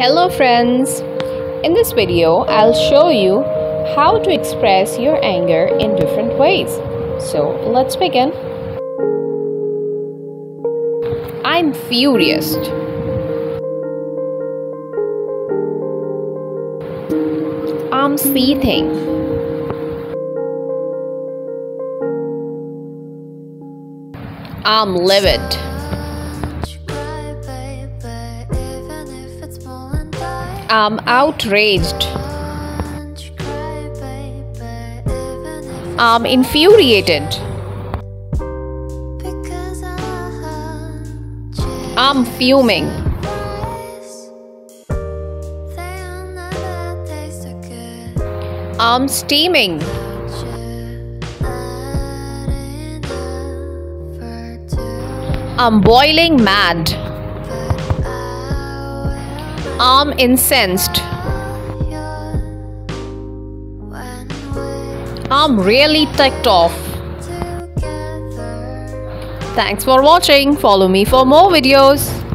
Hello friends! In this video, I'll show you how to express your anger in different ways. So let's begin. I'm furious. I'm seething. I'm livid. I'm outraged. I'm infuriated. I'm fuming. I'm steaming. I'm boiling mad. I'm incensed. I'm really ticked off. Thanks for watching. Follow me for more videos.